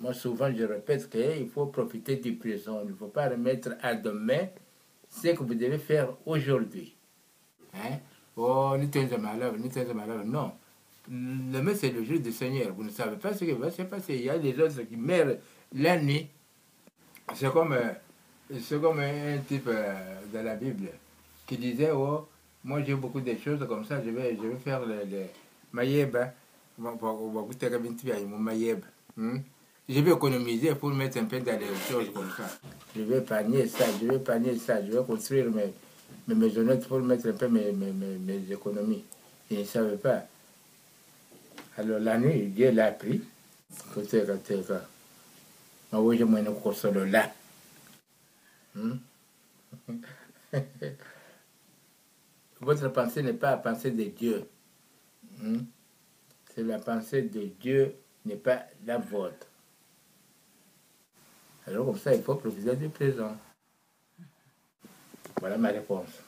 moi souvent je répète qu'il faut profiter du présent. Il ne faut pas remettre à demain ce que vous devez faire aujourd'hui. Hein? Oh nitenza malheur nitenza malheur non. Demain c'est le jour du Seigneur. Vous ne savez pas ce qui va se passer. Il y a des autres qui meurent la nuit. C'est comme euh, comme un type euh, de la Bible qui disait oh moi j'ai beaucoup de choses comme ça, je vais, je vais faire le, le mayeba. Hmm? Je vais économiser pour mettre un peu dans les choses comme ça. Je vais panier ça, je vais panier ça, je vais construire mes, mes maisonnettes pour mettre un peu mes, mes, mes, économies. Il ne savait pas. Alors la nuit, Dieu l'a pris. Koteka teka. Maweje mwene kukosolo la. Hmm? Votre pensée n'est pas la pensée de Dieu. Hmm? C'est la pensée de Dieu, n'est pas la vôtre. Alors comme ça, il faut profiter du présent. Voilà ma réponse.